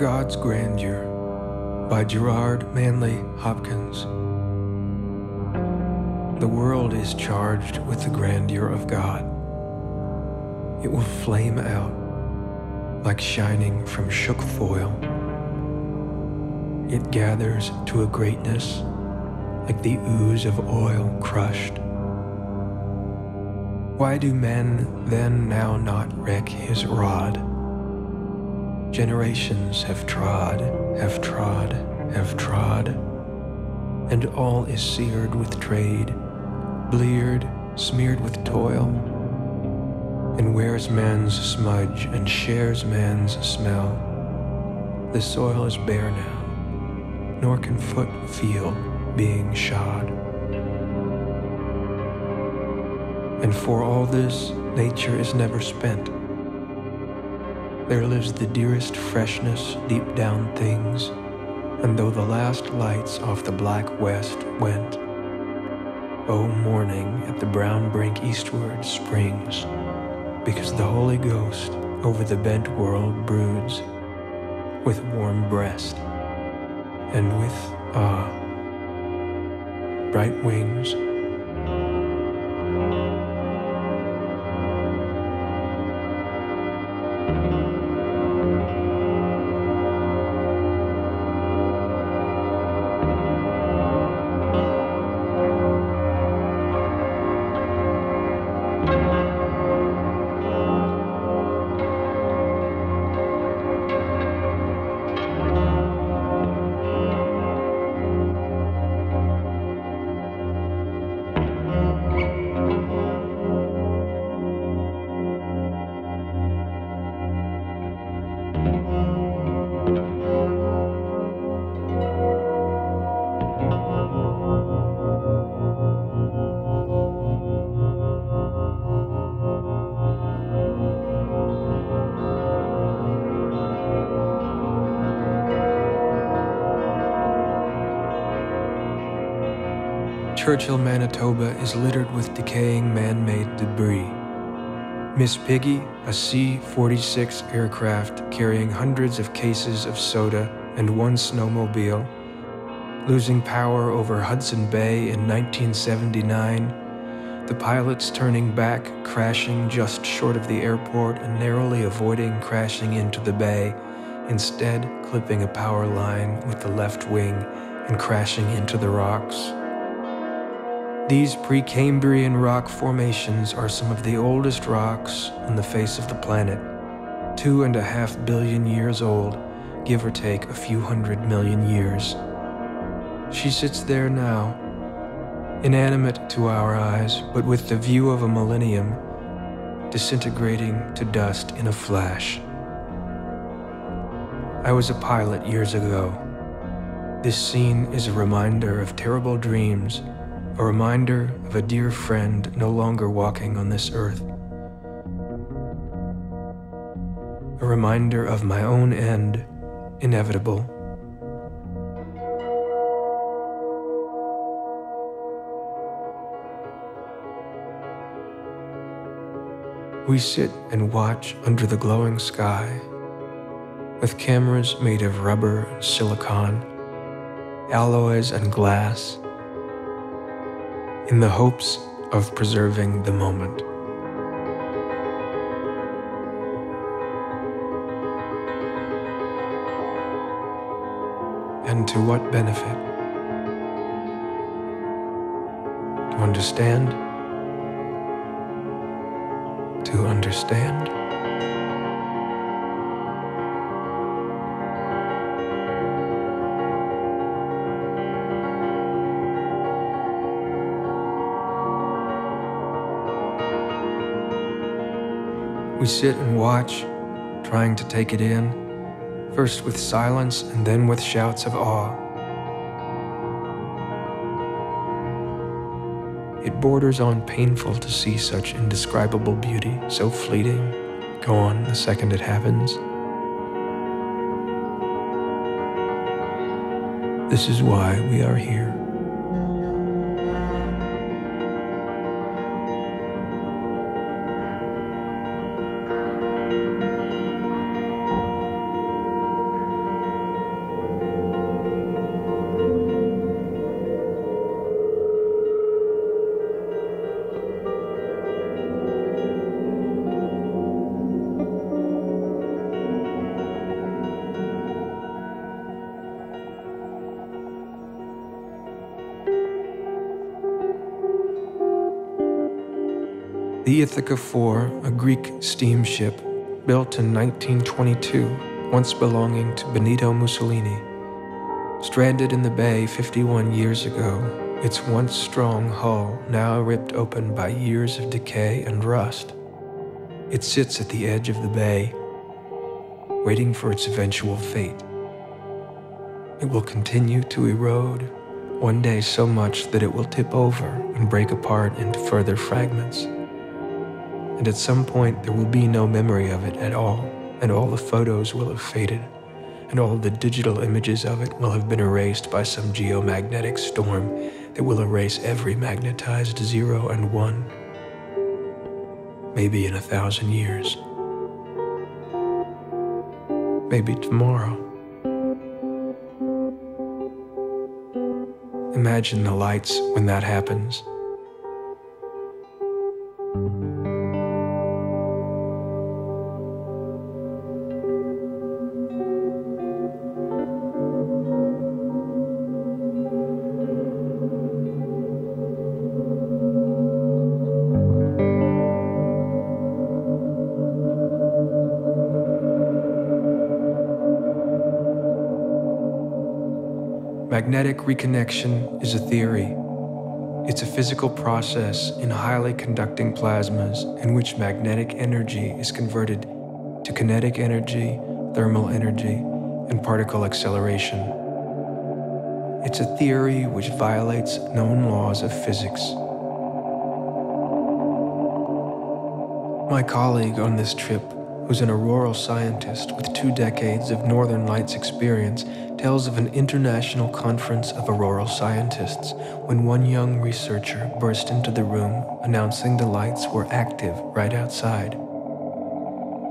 God's Grandeur by Gerard Manley Hopkins. The world is charged with the grandeur of God. It will flame out like shining from shook foil. It gathers to a greatness like the ooze of oil crushed. Why do men then now not reck his rod? Generations have trod, have trod, have trod, and all is seared with trade, bleared, smeared with toil, and wears man's smudge and shares man's smell. The soil is bare now, nor can foot feel being shod. And for all this, nature is never spent. There lives the dearest freshness deep down things, and though the last lights off the black west went, oh, morning at the brown brink eastward springs, because the Holy Ghost over the bent world broods with warm breast and with, ah, bright wings. Churchill, Manitoba is littered with decaying man made debris. Miss Piggy, a C 46 aircraft carrying hundreds of cases of soda and one snowmobile, losing power over Hudson Bay in 1979, the pilots turning back, crashing just short of the airport and narrowly avoiding crashing into the bay, instead, clipping a power line with the left wing and crashing into the rocks. These Precambrian rock formations are some of the oldest rocks on the face of the planet, two and a half billion years old, give or take a few hundred million years. She sits there now, inanimate to our eyes, but with the view of a millennium, disintegrating to dust in a flash. I was a pilot years ago. This scene is a reminder of terrible dreams a reminder of a dear friend no longer walking on this earth. A reminder of my own end, inevitable. We sit and watch under the glowing sky with cameras made of rubber and silicon, alloys and glass in the hopes of preserving the moment. And to what benefit? To understand? To understand? We sit and watch, trying to take it in, first with silence and then with shouts of awe. It borders on painful to see such indescribable beauty, so fleeting, gone the second it happens. This is why we are here. The Ithaca IV, a Greek steamship built in 1922, once belonging to Benito Mussolini. Stranded in the bay 51 years ago, its once strong hull now ripped open by years of decay and rust. It sits at the edge of the bay, waiting for its eventual fate. It will continue to erode, one day so much that it will tip over and break apart into further fragments and at some point there will be no memory of it at all, and all the photos will have faded, and all the digital images of it will have been erased by some geomagnetic storm that will erase every magnetized zero and one. Maybe in a thousand years. Maybe tomorrow. Imagine the lights when that happens. Magnetic reconnection is a theory. It's a physical process in highly conducting plasmas in which magnetic energy is converted to kinetic energy, thermal energy, and particle acceleration. It's a theory which violates known laws of physics. My colleague on this trip, who's an auroral scientist with two decades of Northern Lights experience, tells of an international conference of auroral scientists when one young researcher burst into the room announcing the lights were active right outside.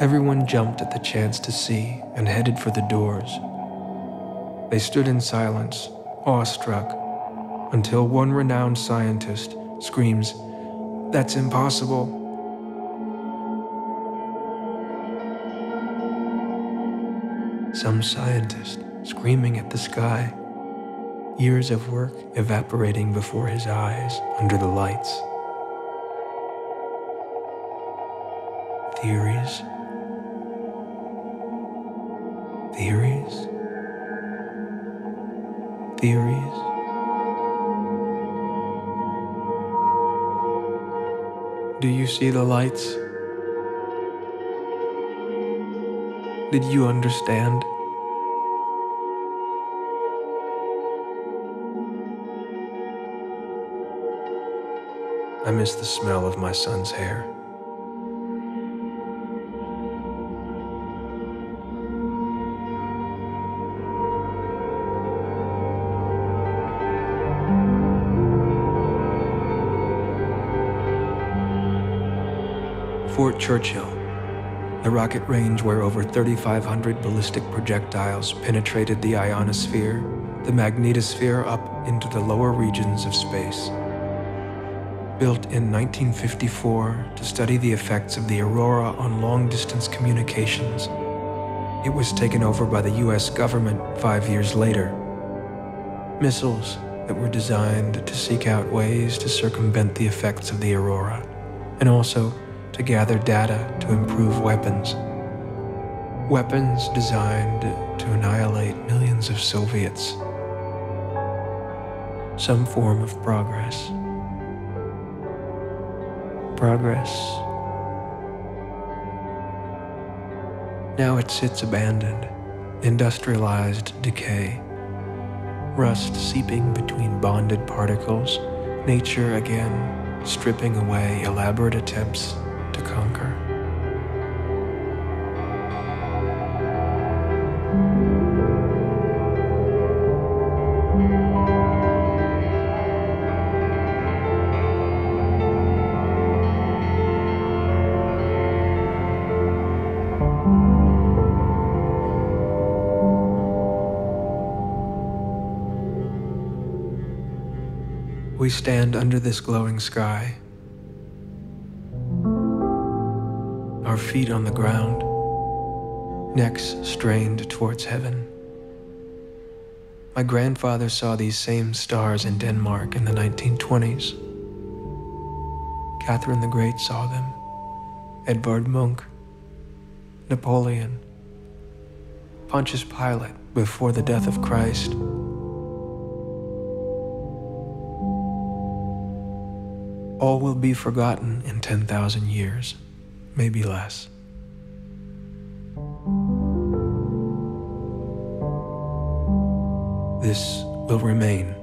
Everyone jumped at the chance to see and headed for the doors. They stood in silence, awestruck, until one renowned scientist screams, That's impossible. Some scientist screaming at the sky, years of work evaporating before his eyes under the lights. Theories, theories, theories. Do you see the lights? Did you understand? I miss the smell of my son's hair. Fort Churchill, the rocket range where over 3,500 ballistic projectiles penetrated the ionosphere, the magnetosphere up into the lower regions of space built in 1954 to study the effects of the aurora on long distance communications. It was taken over by the US government five years later. Missiles that were designed to seek out ways to circumvent the effects of the aurora, and also to gather data to improve weapons. Weapons designed to annihilate millions of Soviets. Some form of progress progress. Now it sits abandoned, industrialized decay, rust seeping between bonded particles, nature again stripping away elaborate attempts to conquer. We stand under this glowing sky, our feet on the ground, necks strained towards heaven. My grandfather saw these same stars in Denmark in the 1920s. Catherine the Great saw them. Edvard Munch, Napoleon, Pontius Pilate before the death of Christ. All will be forgotten in 10,000 years, maybe less. This will remain